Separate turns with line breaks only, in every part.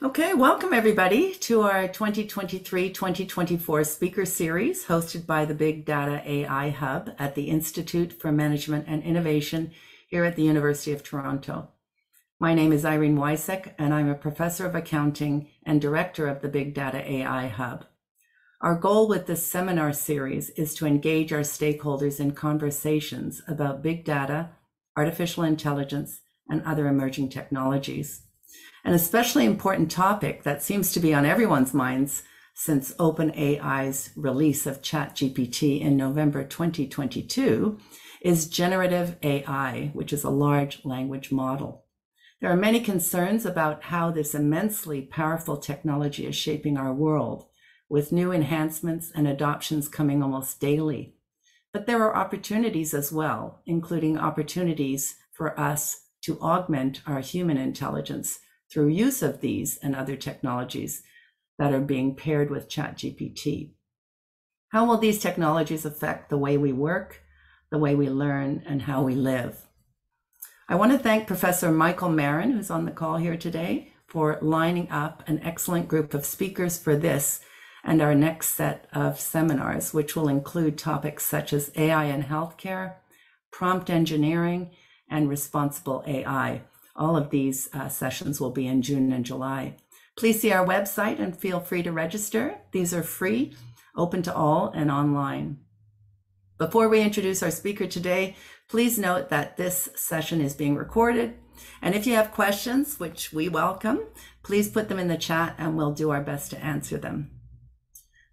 Okay, welcome everybody to our 2023-2024 speaker series hosted by the Big Data AI Hub at the Institute for Management and Innovation here at the University of Toronto. My name is Irene Wiecek and I'm a professor of accounting and director of the Big Data AI Hub. Our goal with this seminar series is to engage our stakeholders in conversations about big data, artificial intelligence, and other emerging technologies. An especially important topic that seems to be on everyone's minds since OpenAI's release of ChatGPT in November 2022 is generative AI, which is a large language model. There are many concerns about how this immensely powerful technology is shaping our world, with new enhancements and adoptions coming almost daily. But there are opportunities as well, including opportunities for us to augment our human intelligence through use of these and other technologies that are being paired with ChatGPT. How will these technologies affect the way we work, the way we learn, and how we live? I want to thank Professor Michael Marin, who's on the call here today, for lining up an excellent group of speakers for this and our next set of seminars, which will include topics such as AI in healthcare, prompt engineering, and responsible AI. All of these uh, sessions will be in June and July. Please see our website and feel free to register. These are free, open to all, and online. Before we introduce our speaker today, please note that this session is being recorded. And if you have questions, which we welcome, please put them in the chat and we'll do our best to answer them.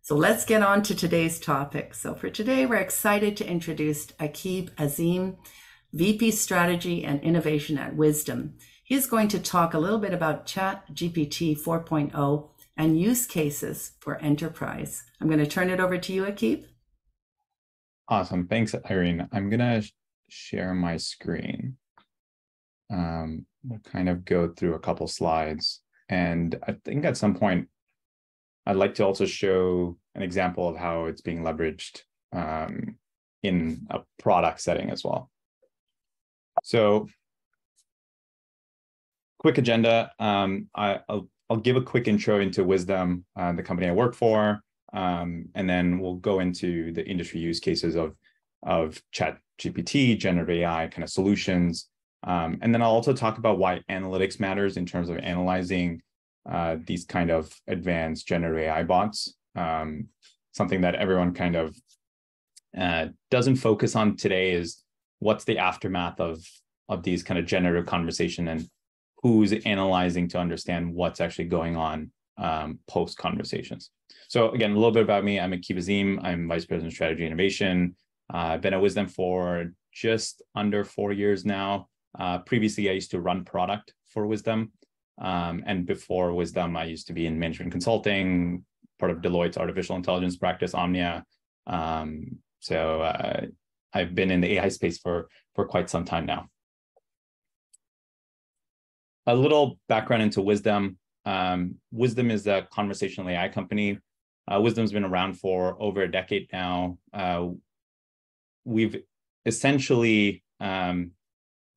So let's get on to today's topic. So for today, we're excited to introduce Aaqib Azeem. VP Strategy and Innovation at Wysdom. He's going to talk a little bit about Chat GPT 4.0 and use cases for enterprise. I'm going to turn it over to you, Aaqib.
Awesome. Thanks, Irene. I'm going to share my screen. Um, we'll kind of go through a couple slides. And I think at some point, I'd like to also show an example of how it's being leveraged um, in a product setting as well. So quick agenda. Um, I, will I'll give a quick intro into Wysdom, uh, the company I work for, um, and then we'll go into the industry use cases of, of chat GPT, generative AI kind of solutions. Um, and then I'll also talk about why analytics matters in terms of analyzing uh, these kind of advanced generative AI bots. Um, something that everyone kind of uh, doesn't focus on today is what's the aftermath of of these kind of generative conversation and who's analyzing to understand what's actually going on um, post conversations. So again, a little bit about me. I'm Aaqib Azeem. I'm Vice President of Strategy Innovation. Uh, I've been at Wysdom for just under four years now. Uh, previously, I used to run product for Wysdom. Um, and before Wysdom, I used to be in management consulting, part of Deloitte's artificial intelligence practice, Omnia. Um, so uh, I've been in the AI space for for quite some time now. A little background into Wysdom. Um, Wysdom is a conversational AI company. Uh, Wysdom's been around for over a decade now. Uh, we've essentially um,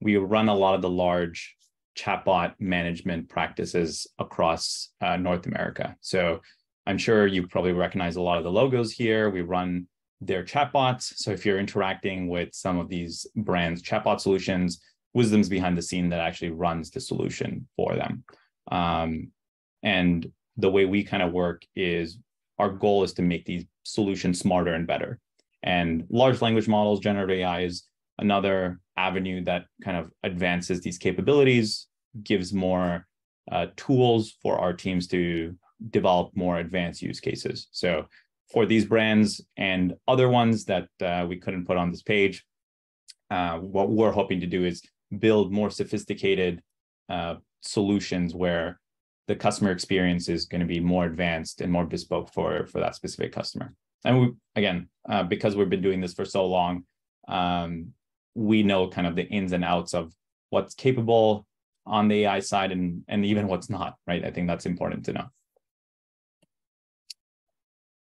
we run a lot of the large chatbot management practices across uh, North America. So I'm sure you probably recognize a lot of the logos here. We run their chatbots. So if you're interacting with some of these brands' chatbot solutions, Wysdom's behind the scene that actually runs the solution for them. Um, and the way we kind of work is our goal is to make these solutions smarter and better. And large language models, generative AI is another avenue that kind of advances these capabilities, gives more uh, tools for our teams to develop more advanced use cases. So for these brands and other ones that uh, we couldn't put on this page. Uh, what we're hoping to do is build more sophisticated uh, solutions where the customer experience is going to be more advanced and more bespoke for for that specific customer. And we, again, uh, because we've been doing this for so long, um, we know kind of the ins and outs of what's capable on the AI side and and even what's not. Right? I think that's important to know.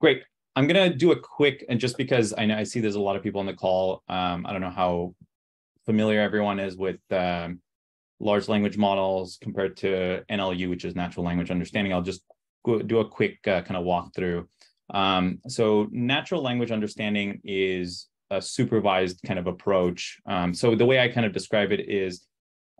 Great. I'm gonna do a quick, and just because I know I see there's a lot of people on the call, um, I don't know how familiar everyone is with um, large language models compared to NLU, which is natural language understanding. I'll just go, do a quick uh, kind of walkthrough. Um, so natural language understanding is a supervised kind of approach. Um, so the way I kind of describe it is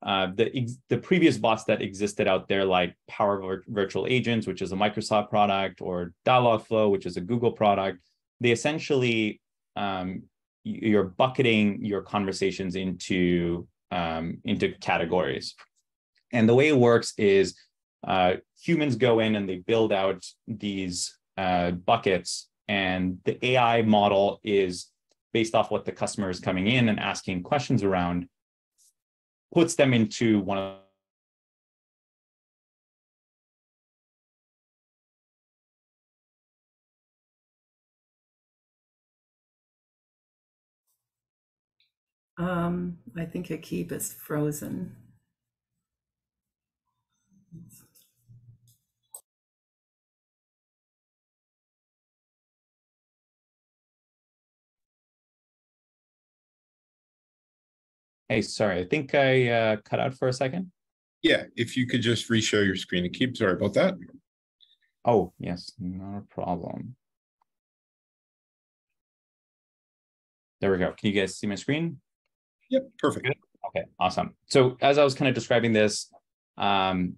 uh, the the previous bots that existed out there, like Power Vir- Virtual Agents, which is a Microsoft product, or Dialogflow, which is a Google product, they essentially um, you're bucketing your conversations into um, into categories. And the way it works is uh, humans go in and they build out these uh, buckets, and the AI model is based off what the customer is coming in and asking questions around puts them into one of
Um, I think Aaqib is frozen.
Hey, sorry, I think I uh, cut out for a second.
Yeah, if you could just reshare your screen and keep, sorry about that.
Oh, yes, not a problem. There we go. Can you guys see my screen?
Yep, perfect.
Okay, awesome. So as I was kind of describing this, um,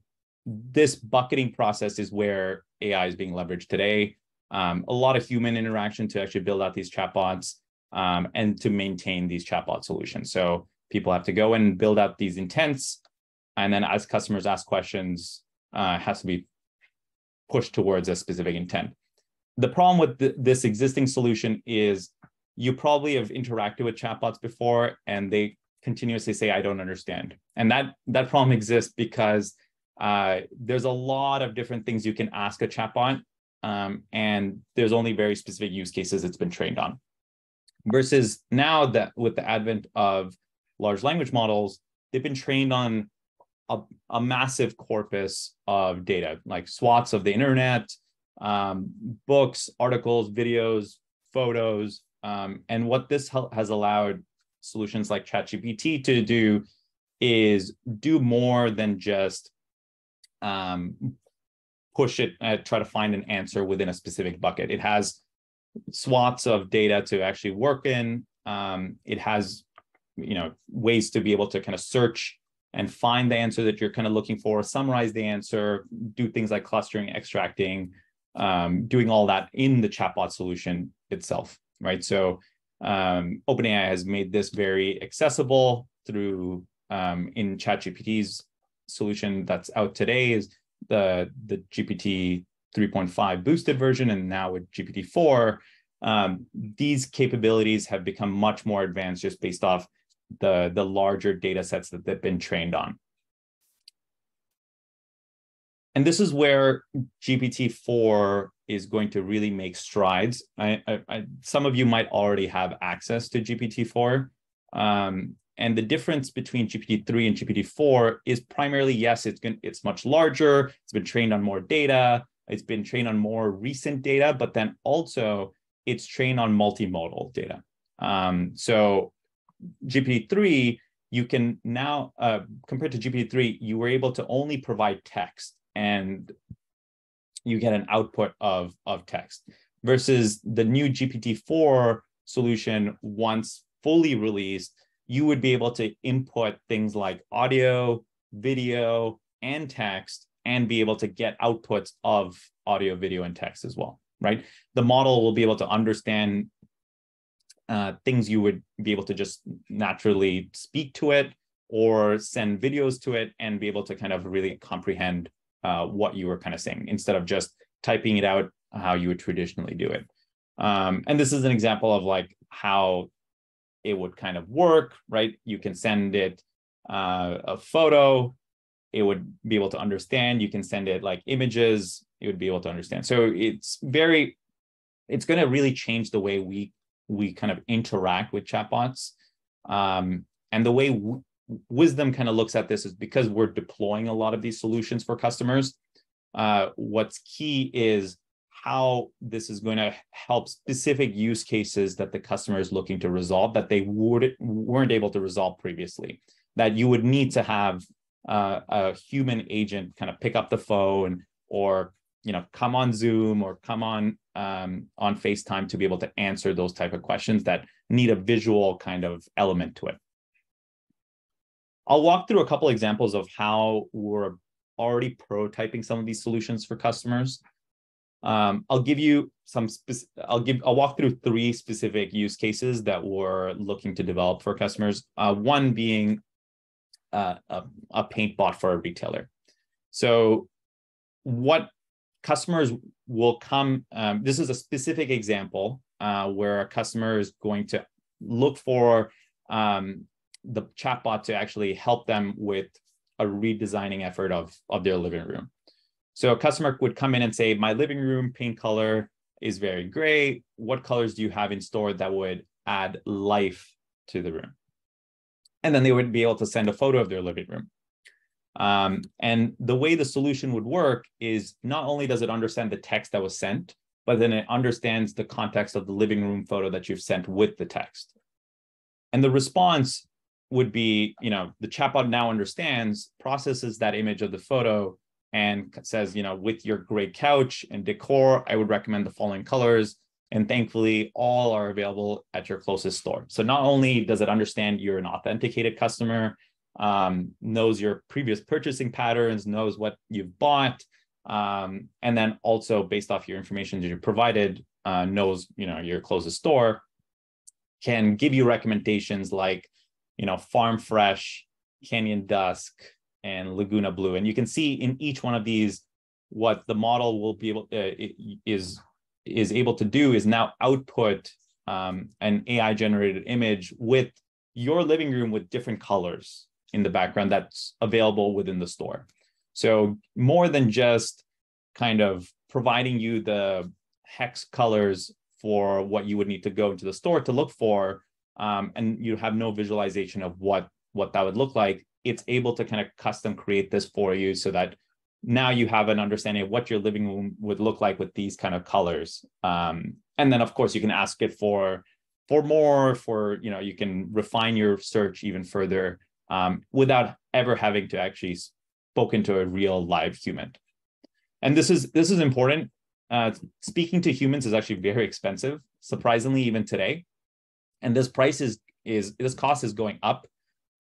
this bucketing process is where AI is being leveraged today. Um, a lot of human interaction to actually build out these chatbots um, and to maintain these chatbot solutions. So people have to go and build out these intents. And then as customers ask questions uh, has to be pushed towards a specific intent. The problem with th- this existing solution is you probably have interacted with chatbots before and they continuously say i don't understand. And that that problem exists because uh, there's a lot of different things you can ask a chatbot um, and there's only very specific use cases it's been trained on. Versus now that with the advent of large language models, they've been trained on a, a massive corpus of data, like swaths of the internet, um, books, articles, videos, photos. Um, and what this has allowed solutions like ChatGPT to do is do more than just um, push it, uh, try to find an answer within a specific bucket. It has swaths of data to actually work in. Um, it has you know ways to be able to kind of search and find the answer that you're kind of looking for summarize the answer do things like clustering extracting um, doing all that in the chatbot solution itself right? So um, openai has made this very accessible through um, in chatgpt's solution that's out today is the the gpt 3.5 boosted version and now with gpt-4 um, these capabilities have become much more advanced just based off the, the larger data sets that they've been trained on. And this is where GPT-4 is going to really make strides. I, I, I, some of you might already have access to GPT-4. Um, and the difference between GPT-3 and GPT-4 is primarily, yes, it's, going, it's much larger, it's been trained on more data, it's been trained on more recent data, but then also it's trained on multimodal data. Um, so GPT-3, you can now, uh, compared to GPT-3, you were able to only provide text and you get an output of, of text versus the new GPT-4 solution, once fully released, you would be able to input things like audio, video, and text, and be able to get outputs of audio, video, and text as well, right? The model will be able to understand uh, things you would be able to just naturally speak to it or send videos to it and be able to kind of really comprehend uh, what you were kind of saying instead of just typing it out how you would traditionally do it. Um, and this is an example of like how it would kind of work, right? You can send it uh, a photo, it would be able to understand. You can send it like images, it would be able to understand. So it's very, it's going to really change the way we we kind of interact with chatbots. Um, and the way w- Wysdom kind of looks at this is because we're deploying a lot of these solutions for customers. Uh, what's key is how this is going to help specific use cases that the customer is looking to resolve that they would weren't able to resolve previously. That you would need to have uh, a human agent kind of pick up the phone or you know come on zoom or come on um, on facetime to be able to answer those type of questions that need a visual kind of element to it. I'll walk through a couple examples of how we're already prototyping some of these solutions for customers. Um, i'll give you some i'll give i'll walk through three specific use cases that we're looking to develop for customers uh, one being uh, a, a paint bot for a retailer. So what customers will come, um, this is a specific example uh, where a customer is going to look for um, the chatbot to actually help them with a redesigning effort of, of their living room. So a customer would come in and say, my living room paint color is very gray. What colors do you have in store that would add life to the room? And then they would be able to send a photo of their living room. Um, and the way the solution would work is not only does it understand the text that was sent, but then it understands the context of the living room photo that you've sent with the text. And the response would be, you know, the chatbot now understands, processes that image of the photo and says, you know, with your great couch and decor, I would recommend the following colors. And thankfully, all are available at your closest store. So not only does it understand you're an authenticated customer, um, knows your previous purchasing patterns, knows what you've bought, um, and then also based off your information that you provided, uh, knows you know your closest store, can give you recommendations like you know Farm Fresh, Canyon Dusk, and Laguna Blue, and you can see in each one of these what the model will be able uh, is is able to do is now output um, an AI generated image with your living room with different colors in the background that's available within the store. So more than just kind of providing you the hex colors for what you would need to go into the store to look for, um, and you have no visualization of what what that would look like. It's able to kind of custom create this for you so that now you have an understanding of what your living room would look like with these kind of colors. Um, and then of course you can ask it for for more, for you know, you can refine your search even further um, without ever having to actually spoken to a real live human. And this is this is important. Uh, speaking to humans is actually very expensive, surprisingly, even today. And this price is is this cost is going up.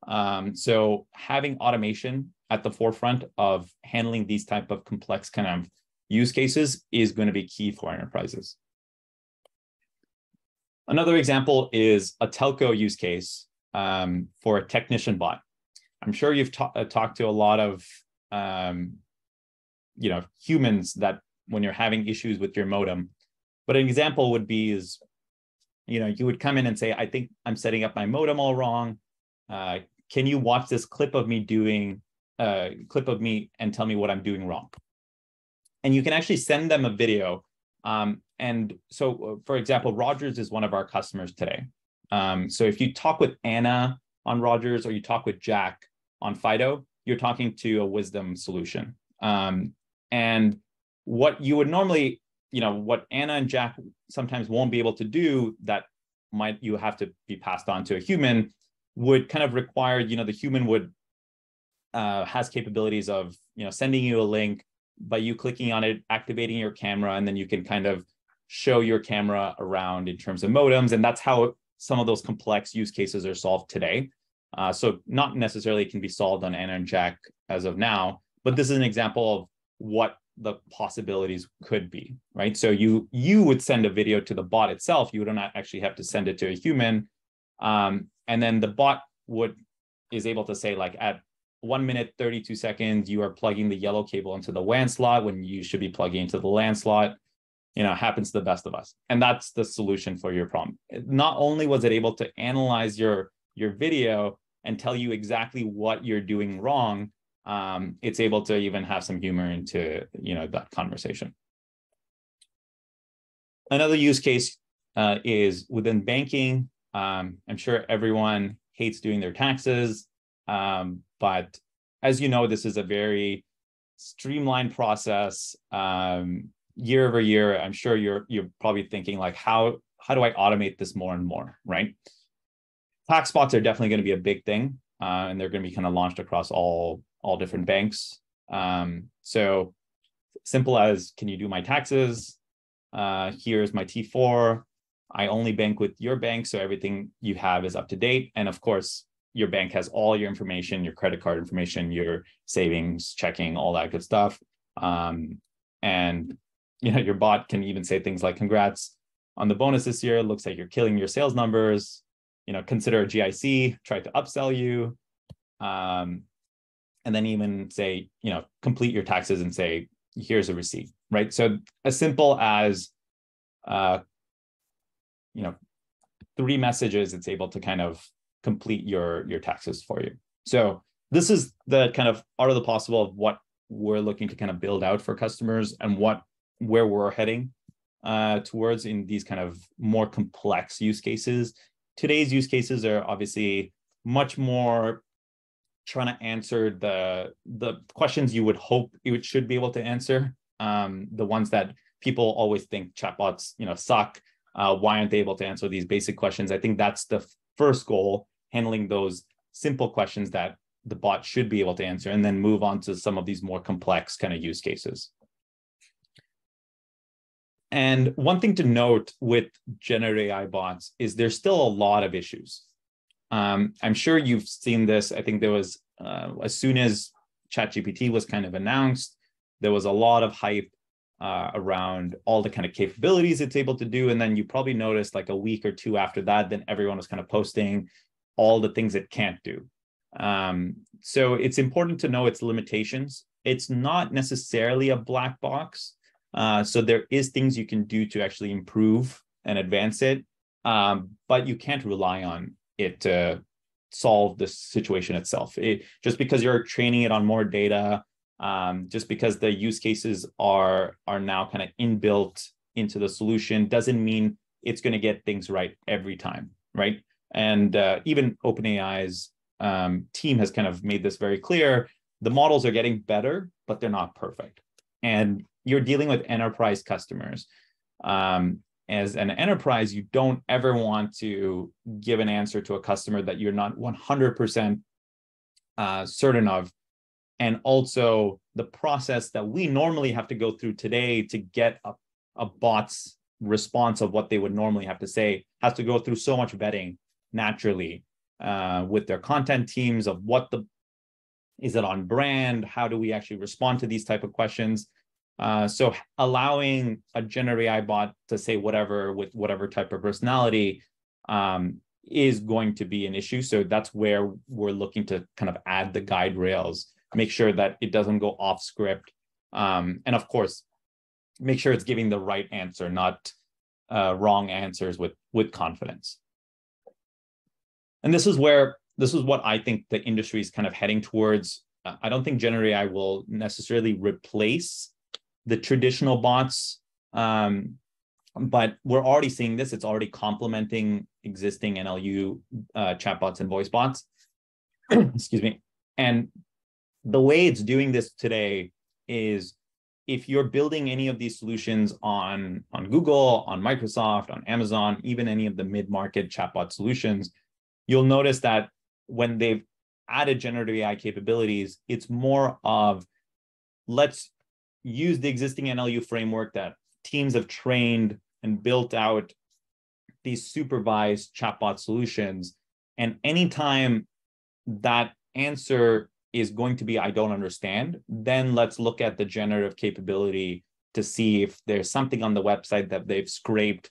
Um, so having automation at the forefront of handling these type of complex kind of use cases is going to be key for enterprises. Another example is a telco use case um, for a technician bot. I'm sure you've ta- uh, talked to a lot of um, you know humans that when you're having issues with your modem. But an example would be is you know you would come in and say, I think I'm setting up my modem all wrong. Uh, can you watch this clip of me doing uh, clip of me and tell me what I'm doing wrong? And you can actually send them a video. Um, and so, uh, for example, Rogers is one of our customers today. Um, so if you talk with Anna on Rogers or you talk with Jack on Fido, you're talking to a Wysdom solution. Um, and what you would normally, you know, what Anna and Jack sometimes won't be able to do that might you have to be passed on to a human would kind of require, you know, the human would uh, has capabilities of, you know, sending you a link by you clicking on it, activating your camera, and then you can kind of show your camera around in terms of modems. And that's how some of those complex use cases are solved today. Uh, so not necessarily can be solved on Anna and Jack as of now, but this is an example of what the possibilities could be, right? So you you would send a video to the bot itself. You would not actually have to send it to a human, um, and then the bot would is able to say like at one minute 32 seconds you are plugging the yellow cable into the WAN slot when you should be plugging into the LAN slot you know happens to the best of us. And that's the solution for your problem. Not only was it able to analyze your your video and tell you exactly what you're doing wrong um, it's able to even have some humor into you know that conversation. Another use case uh, is within banking. Um, i'm sure everyone hates doing their taxes um, but as you know this is a very streamlined process. Um, year over year, I'm sure you're you're probably thinking like how how do I automate this more and more, right? Tax bots are definitely going to be a big thing, uh, and they're going to be kind of launched across all all different banks. Um, so simple as can you do my taxes? Uh, here's my T4. I only bank with your bank, so everything you have is up to date. And of course, your bank has all your information, your credit card information, your savings, checking, all that good stuff. Um, and you know, your bot can even say things like, "Congrats on the bonus this year. Looks like you're killing your sales numbers. You know, consider a GIC. Try to upsell you." Um, and then even say, you know, complete your taxes and say, "Here's a receipt." Right. So as simple as, uh, you know, three messages, it's able to kind of complete your your taxes for you. So this is the kind of art of the possible of what we're looking to kind of build out for customers and what where we're heading uh, towards in these kind of more complex use cases. Today's use cases are obviously much more trying to answer the the questions you would hope it should be able to answer. Um, the ones that people always think chatbots, you know, suck. Uh, why aren't they able to answer these basic questions? I think that's the first goal, handling those simple questions that the bot should be able to answer, and then move on to some of these more complex kind of use cases. And one thing to note with generative AI bots is there's still a lot of issues. Um, I'm sure you've seen this. I think there was, uh, as soon as ChatGPT was kind of announced, there was a lot of hype uh, around all the kind of capabilities it's able to do. And then you probably noticed like a week or two after that, then everyone was kind of posting all the things it can't do. Um, so it's important to know its limitations. It's not necessarily a black box. Uh, so there is things you can do to actually improve and advance it, um, but you can't rely on it to solve the situation itself. It, just because you're training it on more data, um, just because the use cases are are now kind of inbuilt into the solution, doesn't mean it's going to get things right every time, right? And uh, even OpenAI's um, team has kind of made this very clear. The models are getting better, but they're not perfect. And you're dealing with enterprise customers. Um, as an enterprise, you don't ever want to give an answer to a customer that you're not 100% uh, certain of. And also, the process that we normally have to go through today to get a, a bot's response of what they would normally have to say has to go through so much vetting naturally uh, with their content teams of what the is it on brand how do we actually respond to these type of questions uh, so allowing a generative AI bot to say whatever with whatever type of personality um, is going to be an issue. So that's where we're looking to kind of add the guide rails, make sure that it doesn't go off script, um, and of course, make sure it's giving the right answer, not uh, wrong answers with with confidence. And this is where this is what I think the industry is kind of heading towards. I don't think generative AI will necessarily replace the traditional bots. Um, but we're already seeing this. It's already complementing existing NLU uh, chatbots and voice bots. Excuse me. And the way it's doing this today is if you're building any of these solutions on, on Google, on Microsoft, on Amazon, even any of the mid-market chatbot solutions, you'll notice that when they've added generative AI capabilities, it's more of let's use the existing NLU framework that teams have trained and built out these supervised chatbot solutions. And anytime that answer is going to be, I don't understand, then let's look at the generative capability to see if there's something on the website that they've scraped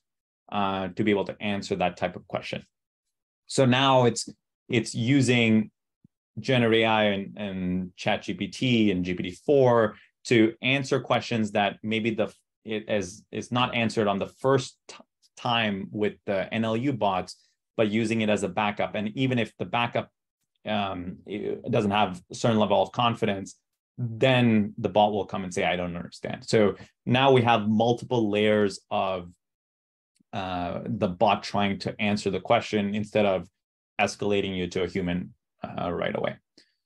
uh, to be able to answer that type of question. So now it's it's using generative AI and, and ChatGPT and GPT-4 to answer questions that maybe the it is is not answered on the first time with the NLU bots, but using it as a backup. And even if the backup um, doesn't have a certain level of confidence, then the bot will come and say, "I don't understand." So now we have multiple layers of uh, the bot trying to answer the question instead of escalating you to a human uh, right away.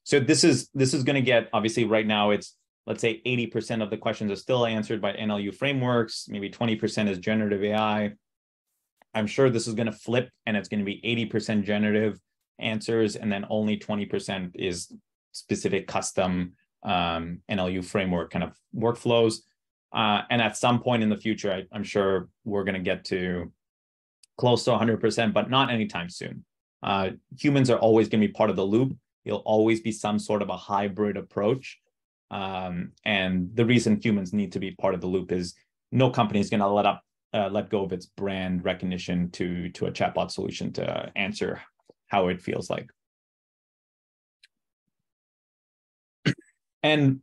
So this is this is going to get obviously right now it's let's say 80% of the questions are still answered by NLU frameworks, maybe 20% is generative AI. I'm sure this is going to flip and it's going to be 80% generative answers and then only 20% is specific custom um, NLU framework kind of workflows. Uh, and at some point in the future, I, I'm sure we're going to get to close to 100%, but not anytime soon. Uh, humans are always going to be part of the loop. It'll always be some sort of a hybrid approach. Um, and the reason humans need to be part of the loop is no company is going to let up uh, let go of its brand recognition to to a chatbot solution to answer how it feels like. And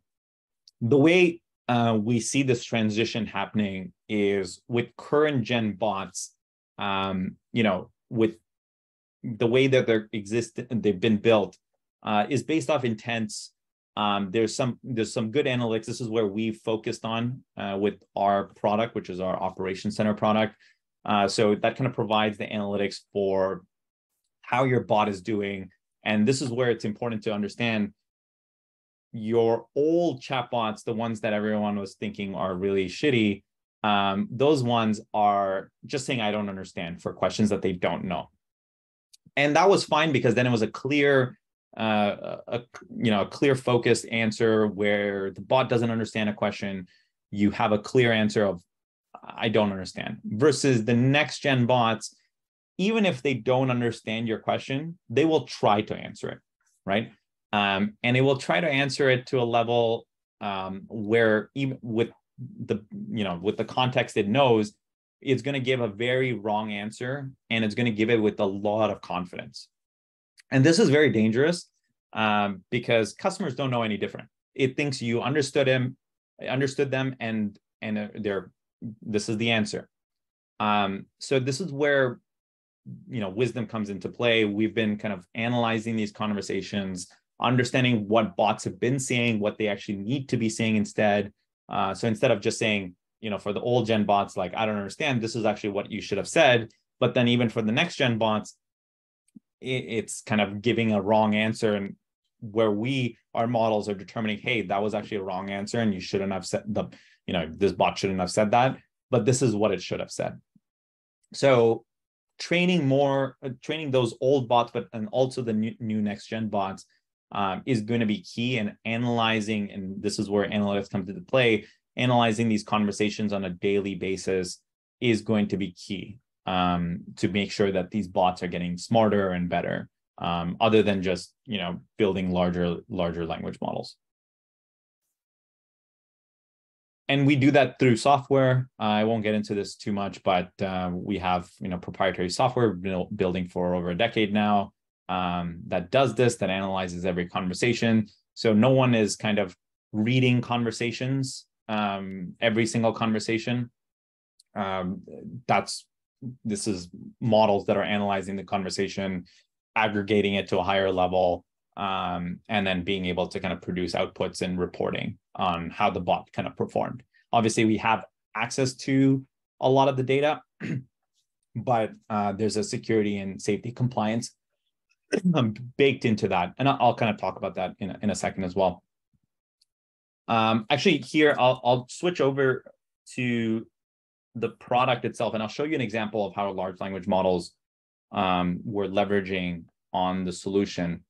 the way uh, we see this transition happening is with current gen bots, um, you know, with the way that they're exist, they've been built, uh, is based off intents. Um, there's some there's some good analytics. This is where we focused on uh, with our product, which is our operation center product. Uh, so that kind of provides the analytics for how your bot is doing, and this is where it's important to understand your old chatbots, the ones that everyone was thinking are really shitty, um, those ones are just saying I don't understand for questions that they don't know. And that was fine because then it was a clear, uh, a, you know, a clear focused answer where the bot doesn't understand a question. You have a clear answer of I don't understand versus the next gen bots, even if they don't understand your question, they will try to answer it, right? um, and they will try to answer it to a level um, where even with the you know with the context it knows it's going to give a very wrong answer and it's going to give it with a lot of confidence and this is very dangerous um, because customers don't know any different it thinks you understood him understood them and and uh, they're this is the answer um, so this is where you know Wysdom comes into play we've been kind of analyzing these conversations understanding what bots have been saying, what they actually need to be saying instead. Uh, so instead of just saying, you know, for the old gen bots, like, I don't understand, this is actually what you should have said. But then even for the next gen bots, it's kind of giving a wrong answer. And where we, our models are determining, hey, that was actually a wrong answer and you shouldn't have said the, you know, this bot shouldn't have said that, but this is what it should have said. So training more, uh, training those old bots, but and also the new, new next gen bots um, is going to be key and analyzing and this is where analytics comes into play analyzing these conversations on a daily basis is going to be key um, to make sure that these bots are getting smarter and better um, other than just you know building larger larger language models and we do that through software. Uh, I won't get into this too much, but uh, we have you know proprietary software building for over a decade now um, that does this, that analyzes every conversation. So no one is kind of reading conversations, um, every single conversation. Um, that's this is models that are analyzing the conversation, aggregating it to a higher level, um, and then being able to kind of produce outputs and reporting on how the bot kind of performed. Obviously, we have access to a lot of the data, but uh, there's a security and safety compliance um, baked into that. And I'll, I'll, kind of talk about that in a, in a second as well. Um, actually, here I'll, I'll switch over to the product itself, and I'll show you an example of how large language models um, we're leveraging on the solution.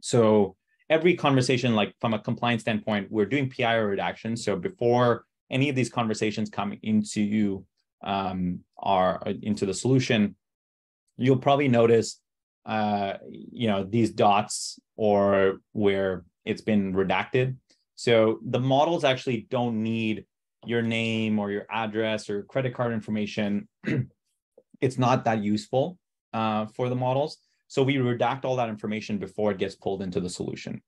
So every conversation, like from a compliance standpoint, we're doing PII redaction. So before any of these conversations come into um, our into the solution, you'll probably notice uh, you know, these dots or where it's been redacted. So the models actually don't need your name or your address or credit card information. it's not that useful uh, for the models. So we redact all that information before it gets pulled into the solution.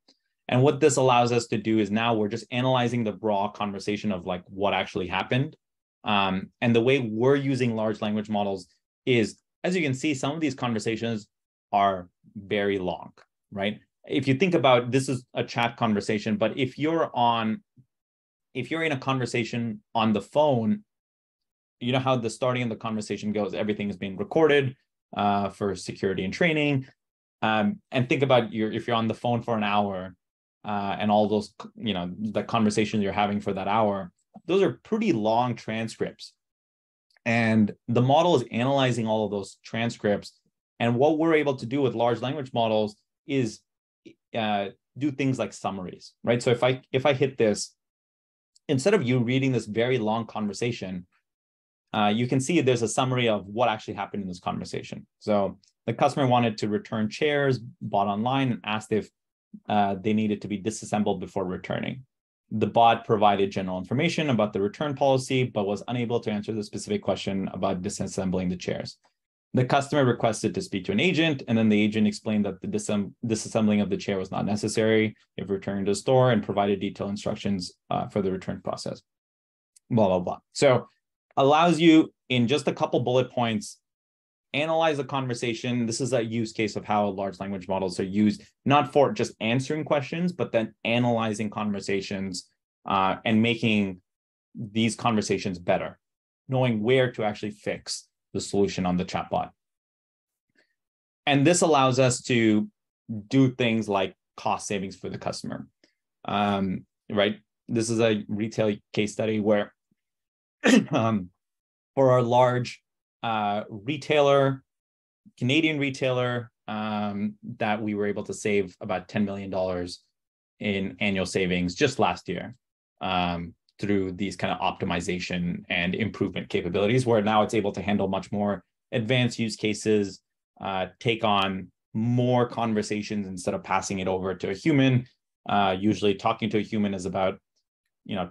And what this allows us to do is now we're just analyzing the raw conversation of like what actually happened. Um, and the way we're using large language models is, as you can see, some of these conversations are very long, right? If you think about this is a chat conversation, but if you're on, if you're in a conversation on the phone, you know how the starting of the conversation goes. Everything is being recorded uh, for security and training. Um, and think about your if you're on the phone for an hour uh, and all those you know the conversations you're having for that hour. Those are pretty long transcripts, and the model is analyzing all of those transcripts and what we're able to do with large language models is uh, do things like summaries, right? So if I if I hit this, instead of you reading this very long conversation, uh, you can see there's a summary of what actually happened in this conversation. So the customer wanted to return chairs bought online and asked if uh, they needed to be disassembled before returning. The bot provided general information about the return policy, but was unable to answer the specific question about disassembling the chairs. The customer requested to speak to an agent, and then the agent explained that the disem- disassembling of the chair was not necessary if returned to the store and provided detailed instructions uh, for the return process. Blah, blah, blah. So allows you in just a couple bullet points analyze the conversation. This is a use case of how large language models are used, not for just answering questions, but then analyzing conversations uh, and making these conversations better, knowing where to actually fix the solution on the chatbot. And this allows us to do things like cost savings for the customer. Um, right? This is a retail case study where um, for our large uh, retailer, Canadian retailer, um, that we were able to save about $10 million in annual savings just last year um, through these kind of optimization and improvement capabilities, where now it's able to handle much more advanced use cases, uh, take on more conversations instead of passing it over to a human. Uh, usually, talking to a human is about, you know,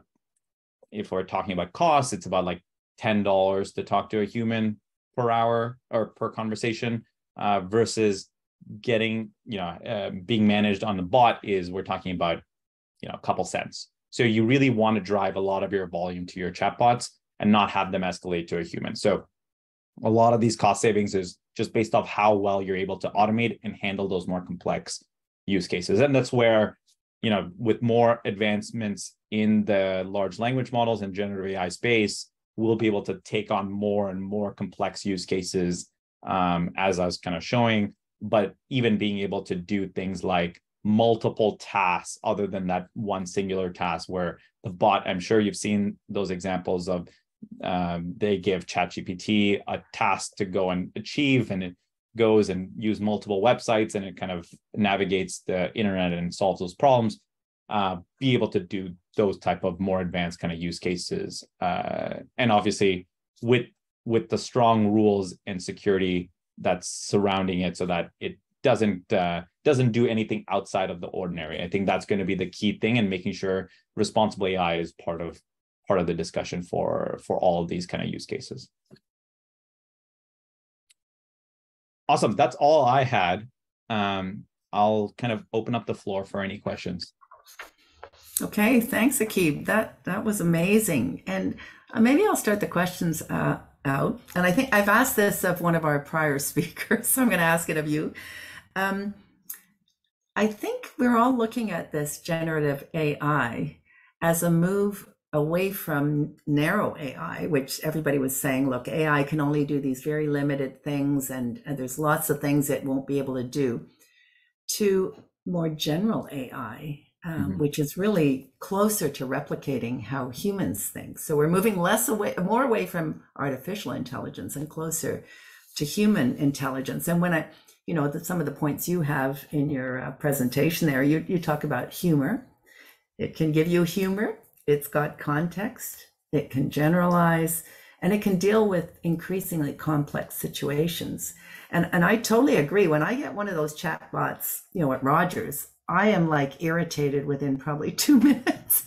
if we're talking about costs, it's about like $10 to talk to a human per hour or per conversation uh, versus getting, you know, uh, being managed on the bot is we're talking about, you know, a couple cents. So you really want to drive a lot of your volume to your chatbots and not have them escalate to a human. So a lot of these cost savings is just based off how well you're able to automate and handle those more complex use cases. And that's where, you know, with more advancements in the large language models and generative AI space, we'll be able to take on more and more complex use cases um, as I was kind of showing, but even being able to do things like multiple tasks other than that one singular task where the bot, I'm sure you've seen those examples of um, they give ChatGPT a task to go and achieve, and it goes and use multiple websites and it kind of navigates the internet and solves those problems. Uh, be able to do those type of more advanced kind of use cases uh, and obviously with with the strong rules and security that's surrounding it so that it doesn't uh, doesn't do anything outside of the ordinary i think that's going to be the key thing and making sure responsible ai is part of part of the discussion for for all of these kind of use cases awesome that's all i had um, i'll kind of open up the floor for any questions
Okay, thanks, Aaqib. That that was amazing. And uh, maybe I'll start the questions uh, out. And I think I've asked this of one of our prior speakers, so I'm going to ask it of you. Um, I think we're all looking at this generative AI as a move away from narrow AI, which everybody was saying, look, AI can only do these very limited things, and, and there's lots of things it won't be able to do, to more general AI um, mm-hmm. which is really closer to replicating how humans think. So we're moving less away, more away from artificial intelligence and closer to human intelligence. And when I, you know, the, some of the points you have in your uh, presentation there, you, you talk about humor. It can give you humor. It's got context. It can generalize and it can deal with increasingly complex situations. And, and I totally agree. When I get one of those chatbots, you know, at Rogers, I am like irritated within probably two minutes.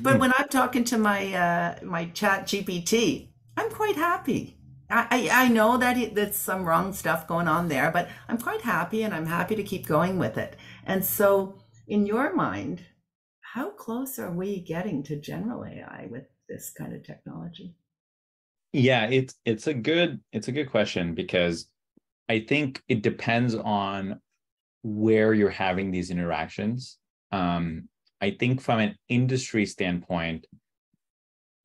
but when I'm talking to my uh, my chat GPT, I'm quite happy. I, I, know that it, some wrong stuff going on there, but I'm quite happy and I'm happy to keep going with it. And so, in your mind, how close are we getting to general AI with this kind of technology?
Yeah, it's it's a good it's a good question because I think it depends on where you're having these interactions. Um, I think from an industry standpoint,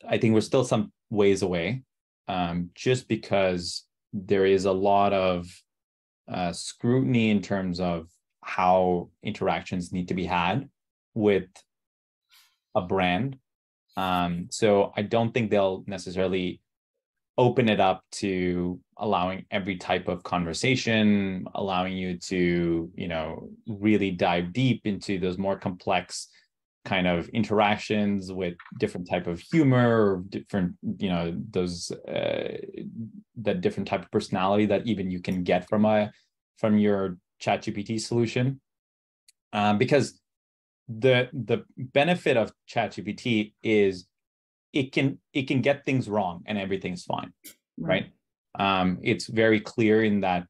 I think we're still some ways away, um, just because there is a lot of uh, scrutiny in terms of how interactions need to be had with a brand. Um, so I don't think they'll necessarily open it up to allowing every type of conversation allowing you to you know really dive deep into those more complex kind of interactions with different type of humor or different you know those uh, that different type of personality that even you can get from a from your chat gpt solution. Um, because the the benefit of chat gpt is it can it can get things wrong and everything's fine right, right? um, it's very clear in that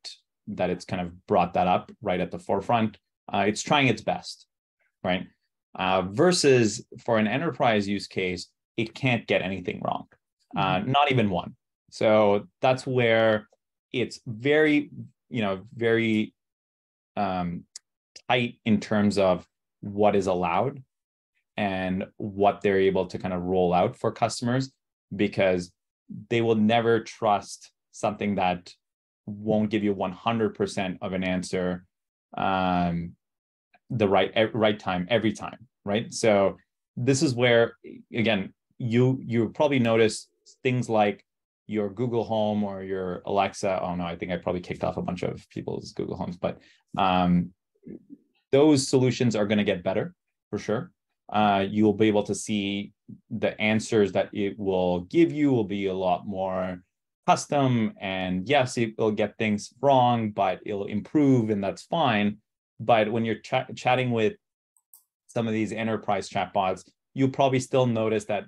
that it's kind of brought that up right at the forefront. Uh, it's trying its best right uh, versus for an enterprise use case, it can't get anything wrong, uh, mm-hmm. not even one. So that's where it's very, you know, very um, tight in terms of what is allowed and what they're able to kind of roll out for customers because they will never trust something that won't give you 100% of an answer um, the right right time every time right? So this is where again you you probably notice things like your google home or your alexa. Oh no i think i probably kicked off a bunch of people's google homes but um, those solutions are going to get better for sure. Uh, you'll be able to see the answers that it will give you will be a lot more custom and yes it will get things wrong but it'll improve and that's fine but when you're ch- chatting with some of these enterprise chatbots, you'll probably still notice that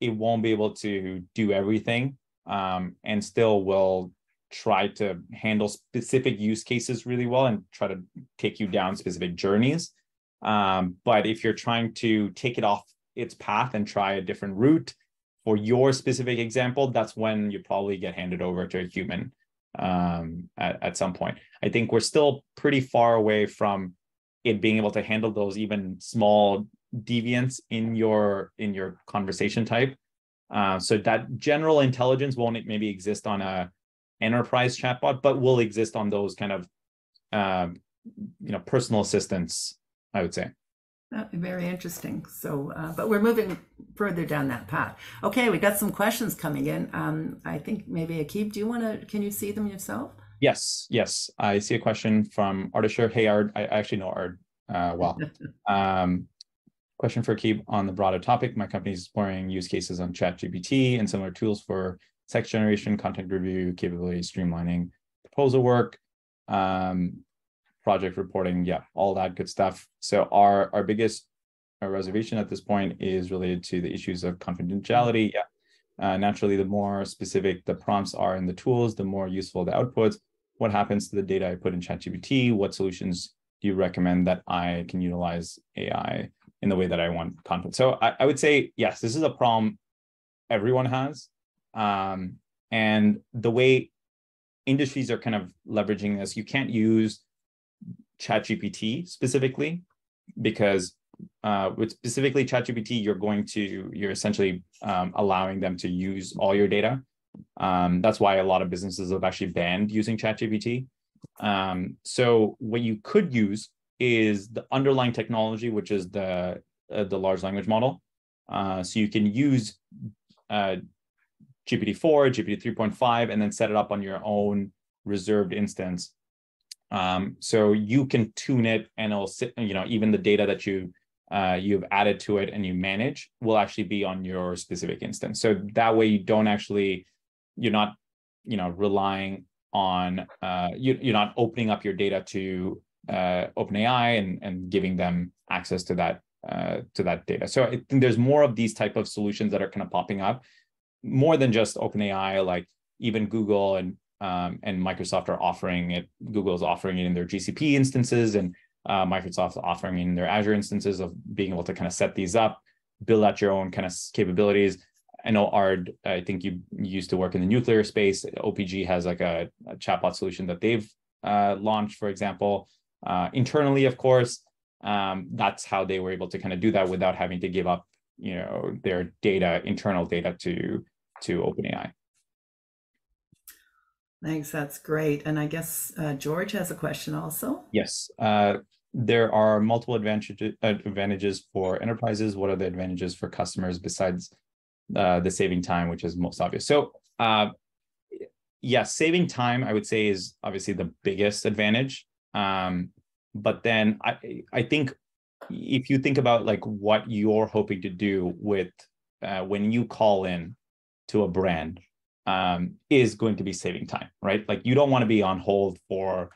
it won't be able to do everything um, and still will try to handle specific use cases really well and try to take you down specific journeys. Um, but if you're trying to take it off its path and try a different route for your specific example, that's when you probably get handed over to a human um, at, at some point. I think we're still pretty far away from it being able to handle those even small deviants in your in your conversation type. Uh, so that general intelligence won't maybe exist on a enterprise chatbot, but will exist on those kind of um, you know personal assistants. I would say.
Very interesting. So, uh, but we're moving further down that path. Okay, we got some questions coming in. Um, I think maybe Aaqib, do you want to? Can you see them yourself?
Yes, yes. I see a question from Artisher. Hey, Ard. I actually know Ard uh, well. um, question for Aaqib on the broader topic. My company is exploring use cases on ChatGPT and similar tools for text generation, content review, capability streamlining, proposal work, um, project reporting, yeah, all that good stuff. So our our biggest our reservation at this point is related to the issues of confidentiality. Yeah, uh, naturally, the more specific the prompts are in the tools, the more useful the outputs. What happens to the data I put in ChatGPT? What solutions do you recommend that I can utilize AI in the way that I want content? So I, I would say yes, this is a problem everyone has, um, and the way industries are kind of leveraging this, you can't use ChatGPT specifically because uh, with specifically ChatGPT, you're going to you're essentially um, allowing them to use all your data. Um, that's why a lot of businesses have actually banned using ChatGPT. Um, so what you could use is the underlying technology, which is the uh, the large language model. Uh, so you can use uh, GPT-4, GPT 3.5, and then set it up on your own reserved instance. Um, so you can tune it, and it'll sit. You know, even the data that you uh, you've added to it and you manage will actually be on your specific instance. So that way you don't actually, you're not, you know, relying on, uh, you, you're not opening up your data to uh, OpenAI and, and giving them access to that uh, to that data. So I think there's more of these type of solutions that are kind of popping up, more than just OpenAI. Like even Google and um, and Microsoft are offering it. Google is offering it in their GCP instances, and uh, Microsoft's offering in their Azure instances of being able to kind of set these up, build out your own kind of capabilities. I know Ard, I think you used to work in the nuclear space. OPG has like a, a chatbot solution that they've uh, launched, for example, uh, internally, of course. Um, that's how they were able to kind of do that without having to give up, you know, their data, internal data to to OpenAI.
Thanks, that's great. And I guess uh, George has a question also.
Yes. Uh, there are multiple advantages advantages for enterprises. What are the advantages for customers besides uh, the saving time, which is most obvious? So uh, yeah, saving time, I would say, is obviously the biggest advantage. Um, but then I I think if you think about like what you're hoping to do with uh, when you call in to a brand um, is going to be saving time, right? Like you don't want to be on hold for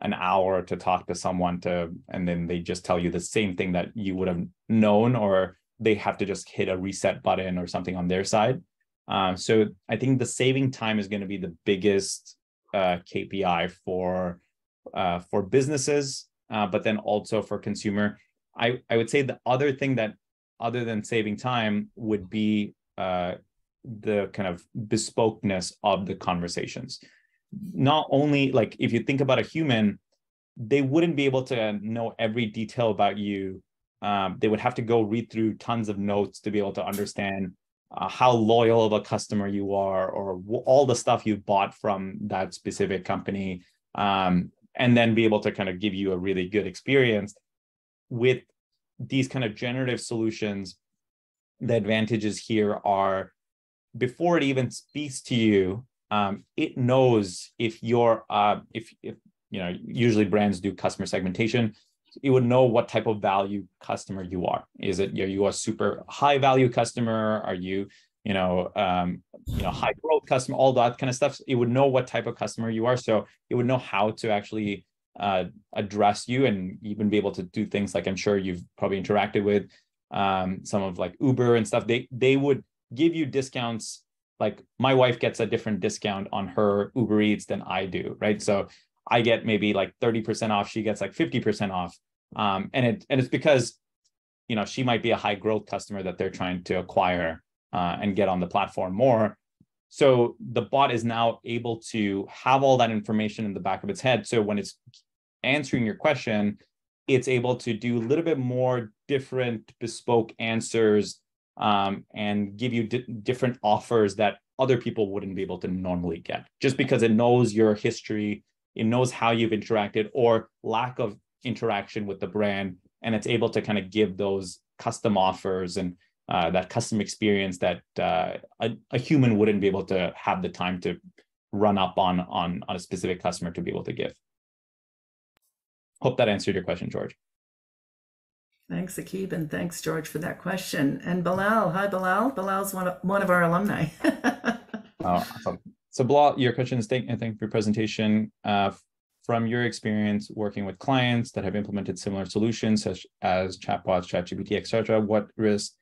an hour to talk to someone to, and then they just tell you the same thing that you would have known, or they have to just hit a reset button or something on their side. Um, so I think the saving time is going to be the biggest uh, KPI for uh, for businesses, uh, but then also for consumer. I I would say the other thing that other than saving time would be uh, the kind of bespokeness of the conversations. Not only like if you think about a human, they wouldn't be able to know every detail about you. Um, they would have to go read through tons of notes to be able to understand uh, how loyal of a customer you are or w- all the stuff you bought from that specific company um, and then be able to kind of give you a really good experience with these kind of generative solutions the advantages here are before it even speaks to you um, it knows if you're uh, if, if you know usually brands do customer segmentation it would know what type of value customer you are. Is it are you a super high value customer? Are you you know um, you know high growth customer? All that kind of stuff. It would know what type of customer you are, so it would know how to actually uh, address you and even be able to do things like I'm sure you've probably interacted with um, some of like Uber and stuff. They they would give you discounts. Like my wife gets a different discount on her Uber Eats than I do, right? So I get maybe like 30% off, she gets like 50% off. Um, and it and it's because you know she might be a high growth customer that they're trying to acquire uh, and get on the platform more. So the bot is now able to have all that information in the back of its head. So when it's answering your question, it's able to do a little bit more different bespoke answers um, and give you different offers that other people wouldn't be able to normally get. Just because it knows your history it knows how you've interacted or lack of interaction with the brand and it's able to kind of give those custom offers and uh, that custom experience that uh, a, a, human wouldn't be able to have the time to run up on on on a specific customer to be able to give. Hope that answered your question george
thanks Aaqib and thanks george for that question and bilal hi bilal bilal's one of, one of our alumni
oh, awesome. So Bilal, your question is thank, thank you for your presentation. Uh, from your experience working with clients that have implemented similar solutions such as chatbots, ChatGPT, etc., what risks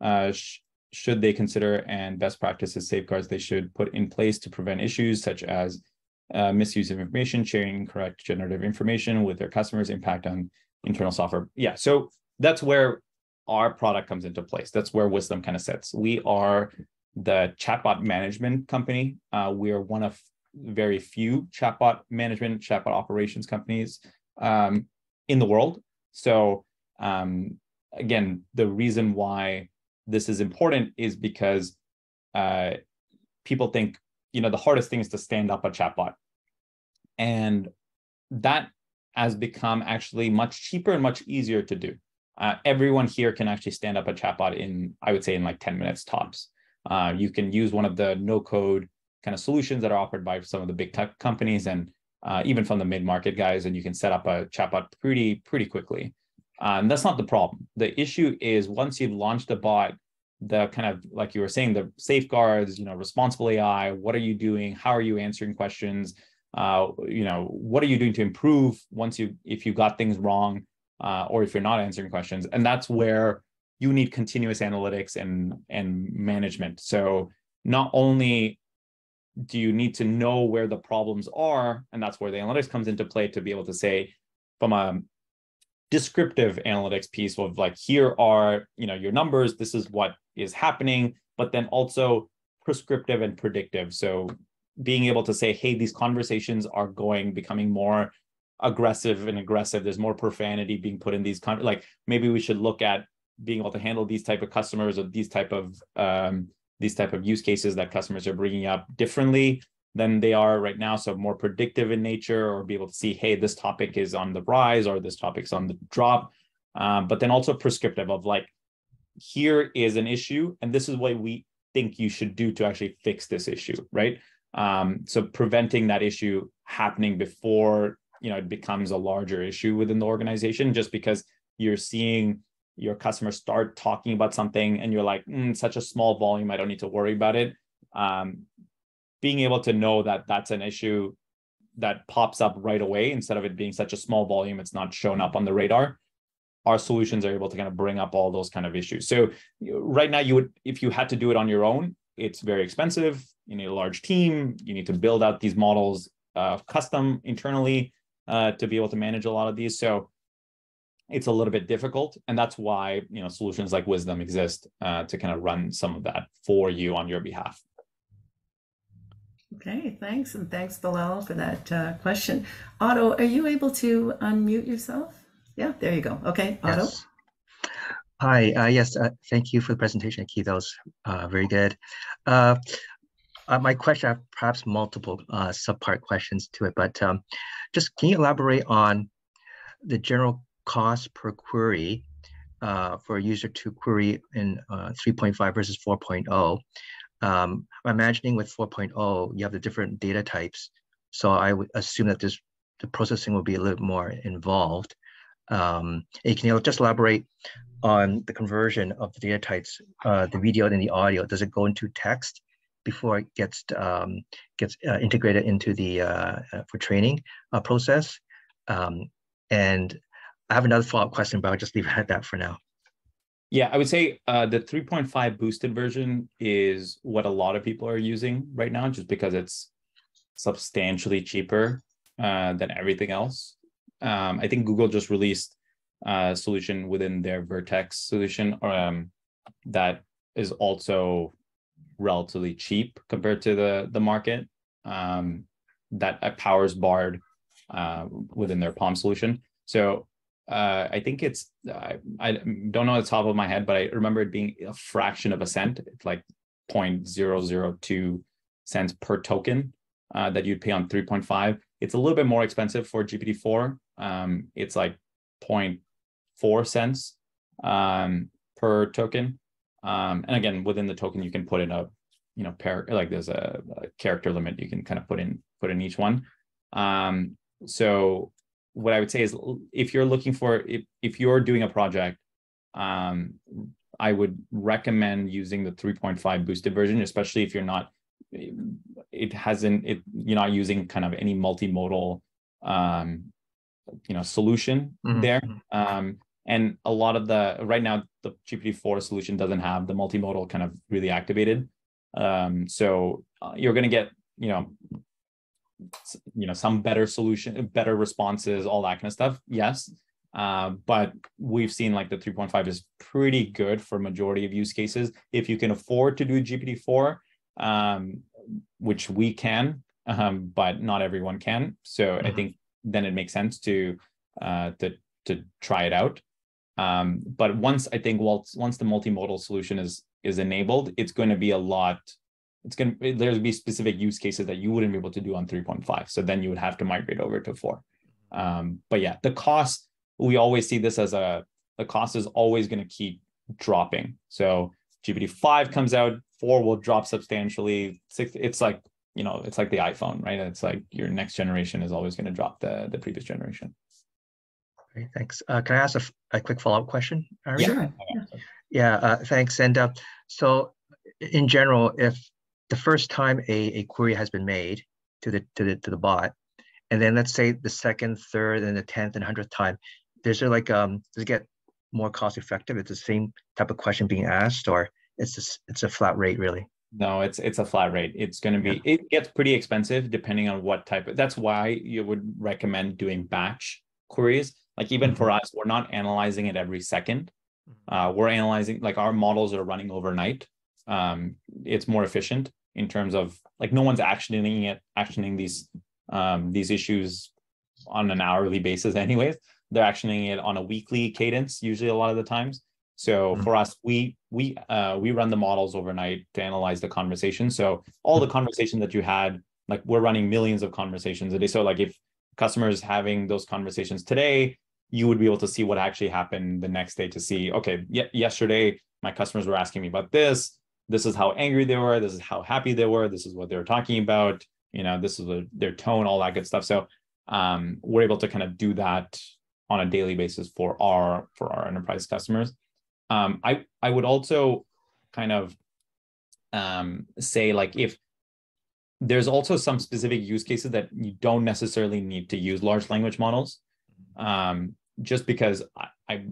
uh, sh should they consider and best practices, safeguards they should put in place to prevent issues such as uh, misuse of information, sharing incorrect generative information with their customers, impact on internal software. Yeah, so that's where our product comes into place. That's where Wysdom kind of sits. We are the chatbot management company. Uh, we are one of very few chatbot management, chatbot operations companies um, in the world. So um, again, the reason why this is important is because uh, people think, you know, the hardest thing is to stand up a chatbot. And that has become actually much cheaper and much easier to do. Uh, everyone here can actually stand up a chatbot in, I would say, in like 10 minutes tops. Uh, you can use one of the no code kind of solutions that are offered by some of the big tech companies and uh, even from the mid market guys, and you can set up a chatbot pretty pretty quickly. Uh, and that's not the problem. The issue is once you've launched a bot, the kind of like you were saying, the safeguards, you know, responsible AI. What are you doing? How are you answering questions? Uh, you know, what are you doing to improve once you if you got things wrong, uh, or if you're not answering questions? And that's where you need continuous analytics and and management so not only do you need to know where the problems are and that's where the analytics comes into play to be able to say from a descriptive analytics piece of like here are you know your numbers this is what is happening but then also prescriptive and predictive so being able to say hey these conversations are going becoming more aggressive and aggressive. There's more profanity being put in these con- like maybe we should look at being able to handle these type of customers or these type of um, these type of use cases that customers are bringing up differently than they are right now. So more predictive in nature or be able to see hey this topic is on the rise or this topic's on the drop. Um, but then also prescriptive of like here is an issue and this is what we think you should do to actually fix this issue right? Um, so preventing that issue happening before you know it becomes a larger issue within the organization, just because you're seeing your customers start talking about something and you're like, mm, such a small volume, I don't need to worry about it. Um, being able to know that that's an issue that pops up right away instead of it being such a small volume, it's not shown up on the radar. Our solutions are able to kind of bring up all those kind of issues. So right now, you would if you had to do it on your own, it's very expensive. You need a large team. You need to build out these models uh, custom internally uh, to be able to manage a lot of these. So it's a little bit difficult, and that's why you know solutions like Wysdom exist uh, to kind of run some of that for you on your behalf.
Okay, thanks, and thanks, Bilal, for that uh, question. Otto, are you able to unmute yourself? Yeah, there you go. Okay, Otto.
Yes. Hi, uh, yes, uh, thank you for the presentation, Keith. That was uh, very good. Uh, uh, my question, I have perhaps multiple uh, subpart questions to it, but um, just can you elaborate on the general cost per query for a user to query in 3.5 versus 4.0? Um, I'm imagining with 4.0, you have the different data types. So I would assume that this the processing will be a little more involved. Um, and can you just elaborate on the conversion of the data types, uh, the video and the audio? Does it go into text before it gets um, gets uh, integrated into the uh, uh for training uh, process? Um, and I have another follow-up question, but I'll just leave it at that for now.
Yeah, I would say uh, the 3.5 boosted version is what a lot of people are using right now, just because it's substantially cheaper uh, than everything else. Um, I think Google just released a solution within their Vertex solution um, that is also relatively cheap compared to the the market um, that powers Bard uh, within their PaLM solution. So uh, I think it's I, I don't know the top of my head, but I remember it being a fraction of a cent. It's like 0.002 cents per token uh, that you'd pay on 3.5. It's a little bit more expensive for GPT-4. Um, it's like 0.4 cents um, per token. Um, and again, within the token, you can put in a, you know, pair like there's a, a character limit you can kind of put in put in each one. Um, so what I would say is if you're looking for if, if you're doing a project, um, I would recommend using the 3.5 boosted version, especially if you're not it hasn't it you're not using kind of any multimodal um you know solution mm-hmm. there um and a lot of the right now the gpt-4 solution doesn't have the multimodal kind of really activated. Um so uh, you're going to get you know you know some better solution better responses all that kind of stuff yes. Uh, but we've seen like the 3.5 is pretty good for majority of use cases. If you can afford to do gpt-4 um, which we can um, but not everyone can so mm-hmm. i think then it makes sense to uh, to to try it out um, but once i think once once the multimodal solution is is enabled it's going to be a lot it's going to there's be specific use cases that you wouldn't be able to do on 3.5 so then you would have to migrate over to 4 um, but yeah the cost we always see this as a the cost is always going to keep dropping. So gpt-5 comes out 4 will drop substantially. Six it's like you know it's like the iphone right? It's like your next generation is always going to drop the the previous generation
Great, thanks. Uh, can I ask a, a quick follow-up question?
Ari?
Yeah. Yeah, uh, thanks. And uh, so, in general, if the first time a, a query has been made to the, to the to the bot, and then let's say the second, third, and the tenth and hundredth time, there's like um does it get more cost effective? It's the same type of question being asked, or it's just, it's a flat rate really.
No, it's it's a flat rate. It's going to be yeah. it gets pretty expensive depending on what type of. That's why you would recommend doing batch queries. Like even mm-hmm. for us, we're not analyzing it every second. Mm-hmm. Uh, we're analyzing like our models are running overnight. Um, it's more efficient in terms of like no one's actioning it, actioning these um, these issues on an hourly basis, anyways. They're actioning it on a weekly cadence, usually a lot of the times. So mm-hmm. for us, we we uh, we run the models overnight to analyze the conversation. So all the conversation that you had, like we're running millions of conversations a day. So like if customers having those conversations today, you would be able to see what actually happened the next day to see, okay, y- yesterday my customers were asking me about this. This is how angry they were, this is how happy they were, this is what they were talking about, you know, this is a, their tone, all that good stuff. So um, we're able to kind of do that on a daily basis for our for our enterprise customers. Um, I I would also kind of um, say like if there's also some specific use cases that you don't necessarily need to use large language models. Um, just because I, I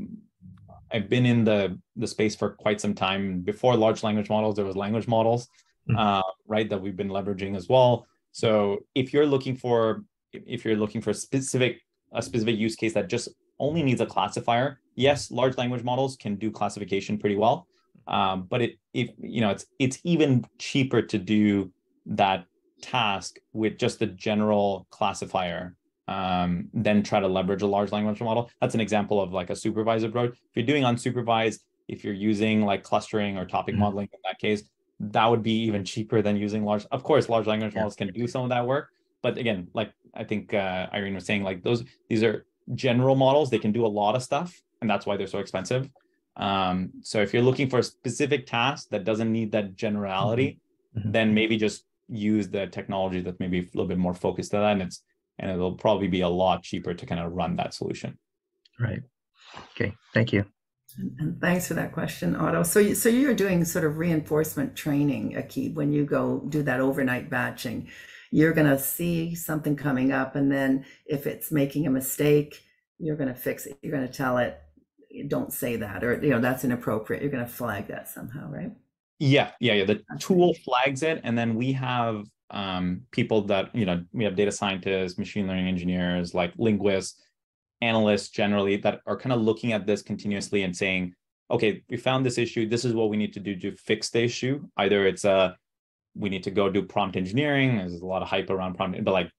I've been in the the space for quite some time. Before large language models, there was language models, mm-hmm. uh, right? That we've been leveraging as well. So if you're looking for if you're looking for a specific a specific use case that just only needs a classifier, yes, large language models can do classification pretty well. Um, but it if you know it's it's even cheaper to do that task with just the general classifier um, then try to leverage a large language model. That's an example of like a supervised approach. If you're doing unsupervised, if you're using like clustering or topic mm-hmm. modeling in that case, that would be even cheaper than using large. Of course, large language models can do some of that work, but again, like I think uh, Irene was saying, like those these are general models. They can do a lot of stuff, and that's why they're so expensive. Um, so if you're looking for a specific task that doesn't need that generality, mm-hmm. then maybe just use the technology that's maybe a little bit more focused on that, and it's and it'll probably be a lot cheaper to kind of run that solution.
Right. Okay. Thank you.
And thanks for that question, Otto. So, you, so you're doing sort of reinforcement training, Aaqib, when you go do that overnight batching. You're going to see something coming up, and then if it's making a mistake, you're going to fix it. You're going to tell it, don't say that, or you know that's inappropriate. You're going to flag that somehow, right?
Yeah, yeah, yeah. The tool flags it, and then we have um, people that you know we have data scientists machine learning engineers like linguists analysts generally that are kind of looking at this continuously and saying okay we found this issue. This is what we need to do to fix the issue. Either it's a we need to go do prompt engineering there's a lot of hype around prompt but like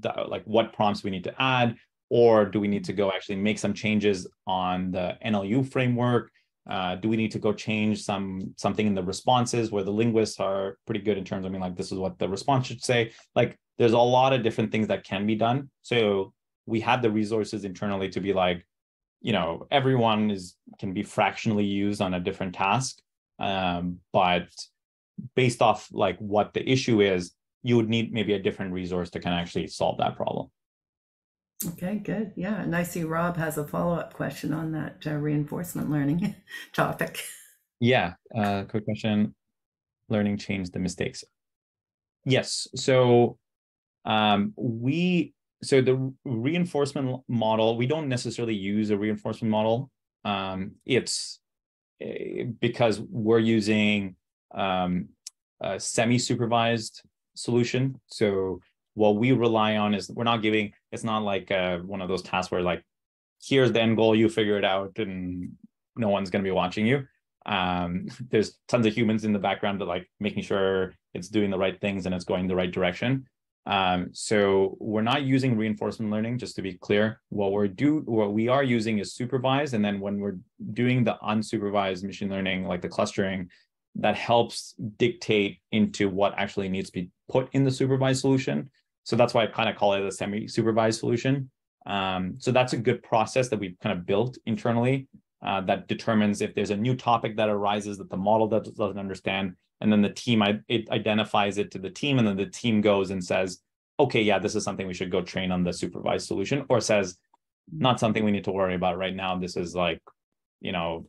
the, like what prompts we need to add or do we need to go actually make some changes on the nlu framework uh, do we need to go change some something in the responses where the linguists are pretty good in terms of I mean like this is what the response should say. Like there's a lot of different things that can be done. So we have the resources internally to be like you know everyone is can be fractionally used on a different task. Um, but based off like what the issue is you would need maybe a different resource to kind of actually solve that problem
Okay, good. Yeah, and I see Rob has a follow-up question on that uh, reinforcement learning topic.
Yeah, uh, quick question. Learning changed the mistakes. Yes. So um, we so the reinforcement model we don't necessarily use a reinforcement model. Um, it's uh, because we're using um, a semi-supervised solution. So what we rely on is we're not giving it's not like uh, one of those tasks where like here's the end goal you figure it out and no one's going to be watching you. Um, there's tons of humans in the background that like making sure it's doing the right things and it's going the right direction. Um, so we're not using reinforcement learning just to be clear. What we're do what we are using is supervised and then when we're doing the unsupervised machine learning like the clustering that helps dictate into what actually needs to be put in the supervised solution so that's why I kind of call it a semi-supervised solution. Um, so that's a good process that we've kind of built internally uh, that determines if there's a new topic that arises that the model doesn't understand, and then the team it identifies it to the team, and then the team goes and says, "Okay, yeah, this is something we should go train on the supervised solution," or says, "Not something we need to worry about right now. This is like, you know,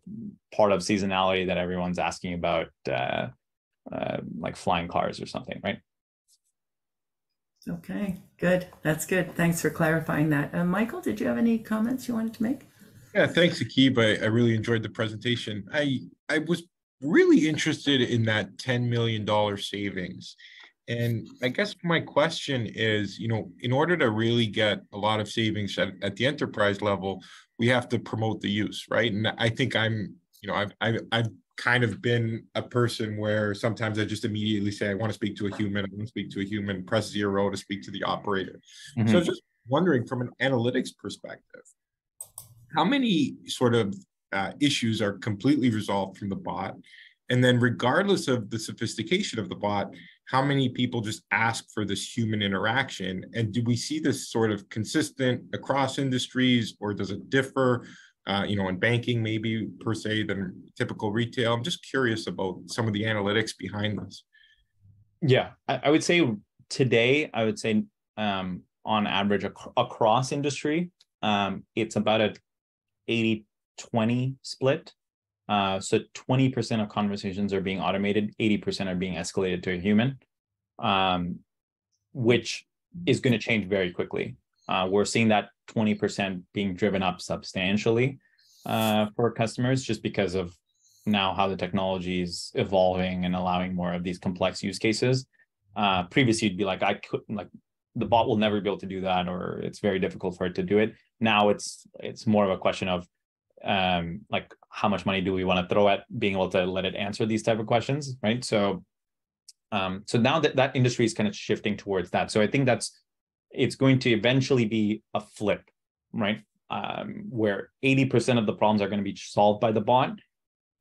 part of seasonality that everyone's asking about, uh, uh, like flying cars or something, right?"
Okay, good. That's good. Thanks for clarifying that. Uh, Michael, did you have any comments you wanted to make?
Yeah, thanks, Aaqib. I, I really enjoyed the presentation. I I was really interested in that $10 million savings. And I guess my question is, you know, in order to really get a lot of savings at, at the enterprise level, we have to promote the use, right? And I think I'm, you know, I've, I've, I've kind of been a person where sometimes I just immediately say, I want to speak to a human, I want to speak to a human, press zero to speak to the operator. Mm-hmm. So just wondering from an analytics perspective, how many sort of uh, issues are completely resolved from the bot? And then regardless of the sophistication of the bot, how many people just ask for this human interaction? And do we see this sort of consistent across industries or does it differ? Uh, you know, in banking maybe per se than typical retail. I'm just curious about some of the analytics behind this.
Yeah, I, I would say today, I would say um, on average ac- across industry, um, it's about a 80 20 split. Uh, so 20% of conversations are being automated, 80% are being escalated to a human, um, which is going to change very quickly. Uh, we're seeing that 20% being driven up substantially uh, for customers just because of now how the technology is evolving and allowing more of these complex use cases. Uh, previously, you'd be like, I couldn't like the bot will never be able to do that, or it's very difficult for it to do it. Now it's it's more of a question of um, like how much money do we want to throw at being able to let it answer these type of questions, right? So, um, so now that that industry is kind of shifting towards that. So I think that's it's going to eventually be a flip, right? Um, where 80% of the problems are going to be solved by the bot,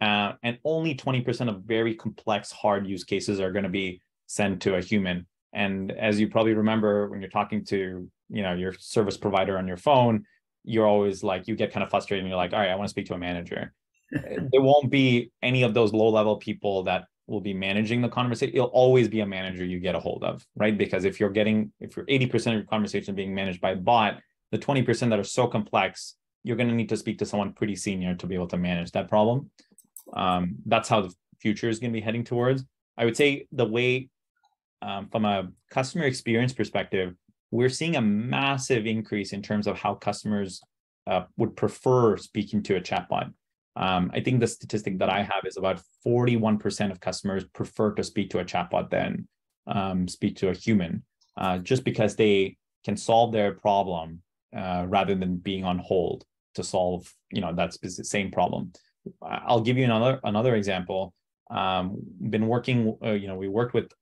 uh, and only 20% of very complex, hard use cases are going to be sent to a human. And as you probably remember, when you're talking to you know your service provider on your phone, you're always like you get kind of frustrated and you're like all right i want to speak to a manager there won't be any of those low level people that will be managing the conversation it'll always be a manager you get a hold of right? Because if you're getting if you're 80% of your conversation being managed by bot the 20% that are so complex you're going to need to speak to someone pretty senior to be able to manage that problem. Um, that's how the future is going to be heading towards. I would say the way um, from a customer experience perspective we're seeing a massive increase in terms of how customers uh, would prefer speaking to a chatbot. Um, I think the statistic that I have is about 41% of customers prefer to speak to a chatbot than um, speak to a human, uh, just because they can solve their problem uh, rather than being on hold to solve, you know, that same problem. I'll give you another another example. Um, been working, uh, you know, we worked with,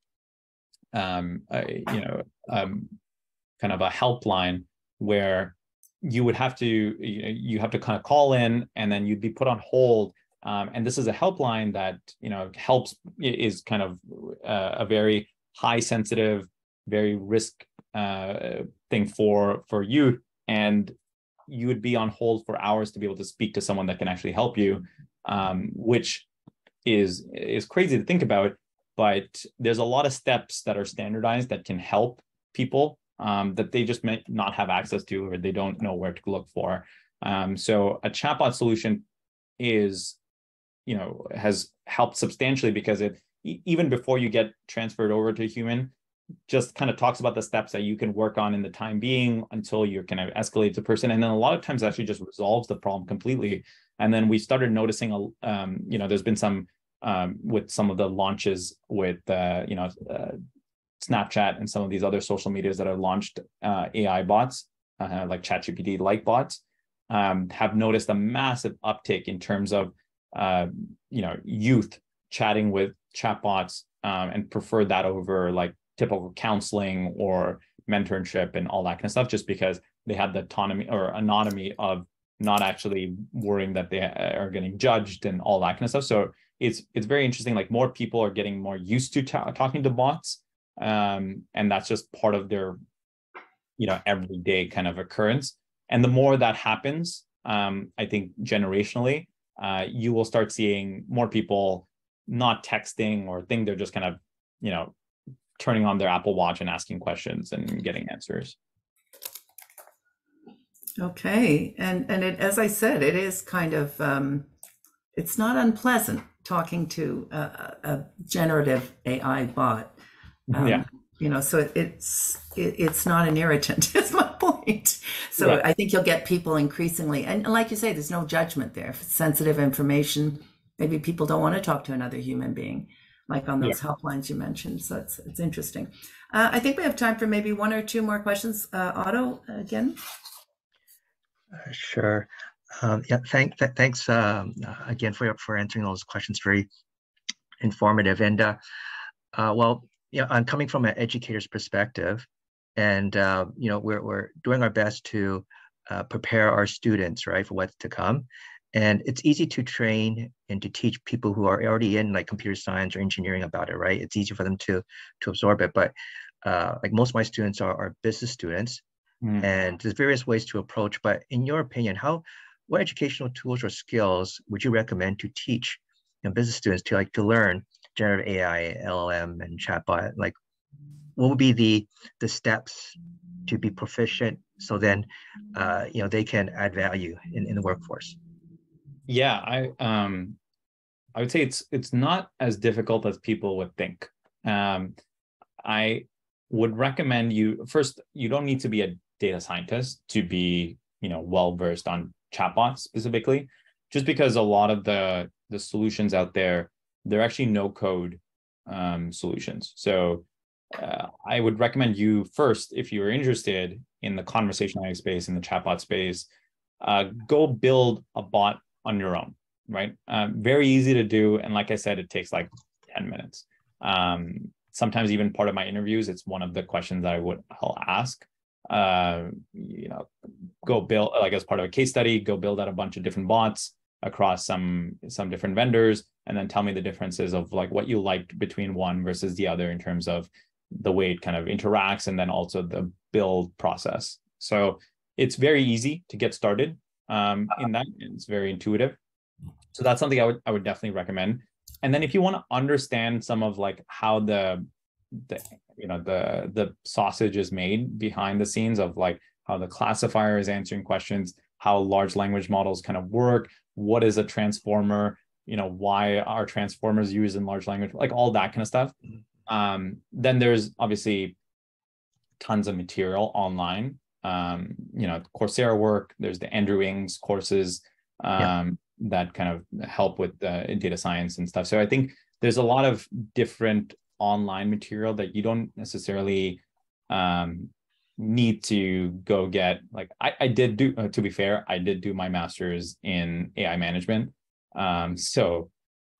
um, you know, um, kind of a helpline where you would have to you have to kind of call in and then you'd be put on hold. Um, and this is a helpline that you know helps is kind of uh, a very high sensitive very risk uh, thing for for you. And you would be on hold for hours to be able to speak to someone that can actually help you um, which is is crazy to think about but there's a lot of steps that are standardized that can help people um, that they just may not have access to or they don't know where to look for. Um, so a chatbot solution is, you know, has helped substantially because it even before you get transferred over to human, just kind of talks about the steps that you can work on in the time being until you kind of escalate the person, and then a lot of times actually just resolves the problem completely. And then we started noticing, a, um, you know, there's been some um, with some of the launches with, uh, you know, uh, Snapchat and some of these other social medias that have launched uh, AI bots, uh, like ChatGPT like bots, um, have noticed a massive uptick in terms of uh, you know youth chatting with chatbots um, and prefer that over like typical counseling or mentorship and all that kind of stuff, just because they have the autonomy or anonymity of not actually worrying that they are getting judged and all that kind of stuff. So it's it's very interesting. Like more people are getting more used to talking to bots um, and that's just part of their you know everyday kind of occurrence. And the more that happens um, i think generationally uh, you will start seeing more people not texting or think they're just kind of you know turning on their apple watch and asking questions and getting answers.
Okay. And and it, as i said it is kind of um, it's not unpleasant talking to a, a generative ai bot
um, yeah.
You know, so it's it, it's not an irritant. Is my point. So right. I think you'll get people increasingly, and like you say, there's no judgment there. If it's sensitive information, maybe people don't want to talk to another human being, like on those yeah. helplines you mentioned. So it's it's interesting. Uh, I think we have time for maybe one or two more questions. Uh, Otto, again.
Uh, sure. Um, yeah. Thank. Th- thanks um, again for for answering all those questions. Very informative. And uh, uh, well, you know, I'm coming from an educator's perspective, and uh, you know, we're we're doing our best to uh, prepare our students, right, for what's to come. And it's easy to train and to teach people who are already in like computer science or engineering about it, right? It's easy for them to to absorb it. But uh, like most of my students are, are business students, mm. and there's various ways to approach. But in your opinion, how what educational tools or skills would you recommend to teach you know, business students to like to learn generative AI, LLM, and chatbot? Like, what would be the the steps to be proficient so then uh, you know they can add value in, in the workforce?
Yeah, I um I would say it's it's not as difficult as people would think. Um, I would recommend you first. You don't need to be a data scientist to be you know well versed on chatbots specifically, just because a lot of the the solutions out there they're actually no code um, solutions. So uh, I would recommend you first if you're interested in the conversation AI space in the chatbot space, uh, go build a bot on your own right? Um, very easy to do. And like I said, it takes like 10 minutes. Um, sometimes even part of my interviews, it's one of the questions I would I'll ask. Uh, you know, go build like as part of a case study, go build out a bunch of different bots across some some different vendors, and then tell me the differences of like what you liked between one versus the other in terms of the way it kind of interacts, and then also the build process. So it's very easy to get started um, in that. It's very intuitive. So that's something I would I would definitely recommend. And then if you want to understand some of like how the the you know the the sausage is made behind the scenes of like how the classifier is answering questions, how large language models kind of work, what is a transformer, you know, why are transformers used in large language, like all that kind of stuff. Um, then there's obviously tons of material online. Um, you know, Coursera work, there's the Andrew Ng's courses. Um, yeah that kind of help with uh, data science and stuff. So I think there's a lot of different online material that you don't necessarily um, need to go get. Like I, I did do, uh, to be fair, I did do my master's in AI management. Um, so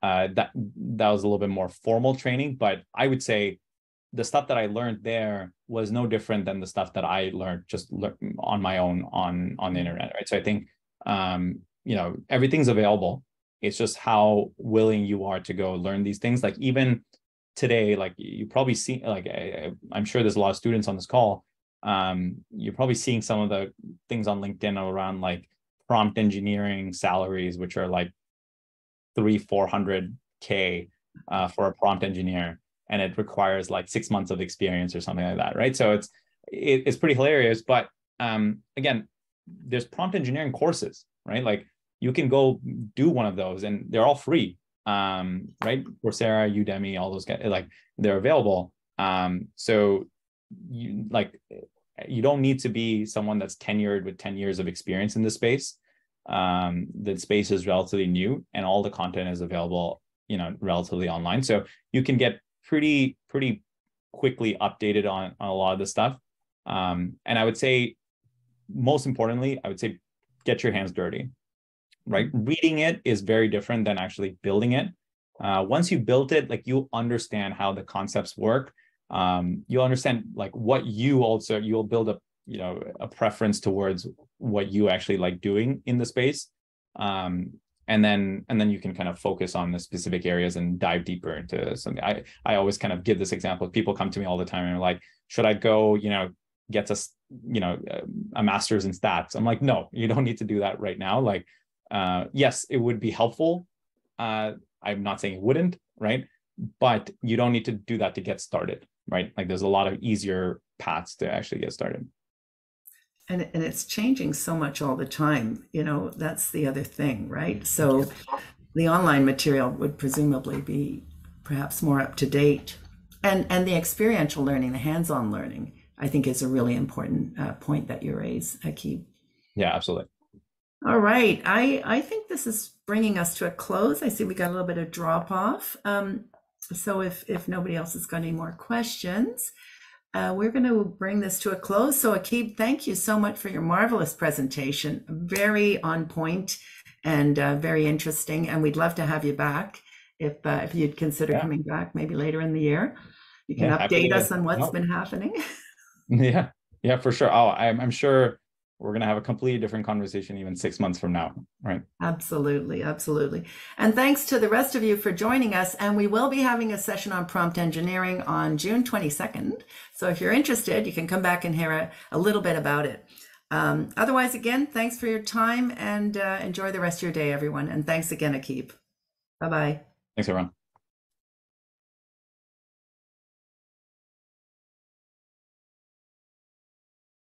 uh, that that was a little bit more formal training, but I would say the stuff that I learned there was no different than the stuff that I learned just le- on my own on on the internet, right? So I think um, you know everything's available it's just how willing you are to go learn these things like even today like you probably see like I, am sure there's a lot of students on this call um, you're probably seeing some of the things on linkedin around like prompt engineering salaries which are like three four hundred k uh, for a prompt engineer and it requires like six months of experience or something like that right? So it's it, it's pretty hilarious but um, again there's prompt engineering courses right? Like you can go do one of those and they're all free. Um, right? Coursera udemy all those guys like they're available. Um, so you like you don't need to be someone that's tenured with 10 years of experience in this space um, the space is relatively new and all the content is available you know relatively online so you can get pretty pretty quickly updated on, on a lot of the stuff um, and i would say most importantly i would say get your hands dirty right? Mm-hmm. Reading it is very different than actually building it. Uh, once you built it, like you understand how the concepts work. Um, you'll understand like what you also you'll build a you know a preference towards what you actually like doing in the space. Um, and then and then you can kind of focus on the specific areas and dive deeper into something. I I always kind of give this example. People come to me all the time and are like, should I go, you know, get a you know a master's in stats? I'm like, no, you don't need to do that right now. Like uh, yes, it would be helpful. Uh, I'm not saying it wouldn't, right? But you don't need to do that to get started, right? Like there's a lot of easier paths to actually get started.
And, and it's changing so much all the time. You know, that's the other thing, right? So the online material would presumably be perhaps more up to date. And, and the experiential learning, the hands on learning, I think is a really important uh, point that you raise, Aaqib.
Yeah, absolutely.
All right. I, I think this is bringing us to a close. I see we got a little bit of drop off. Um, so if, if nobody else has got any more questions, uh, we're going to bring this to a close. So Aaqib, thank you so much for your marvelous presentation. Very on point and uh, very interesting. And we'd love to have you back if uh, if you'd consider yeah. coming back maybe later in the year. You can yeah, update us on what's help. been happening.
yeah, yeah, for sure. Oh, I'm, I'm sure we're going to have a completely different conversation even six months from now, right?
Absolutely, absolutely. And thanks to the rest of you for joining us. And we will be having a session on prompt engineering on June 22nd. So if you're interested, you can come back and hear a, a little bit about it. Um, otherwise, again, thanks for your time and uh, enjoy the rest of your day, everyone. And thanks again, Aaqib. Bye bye.
Thanks, everyone.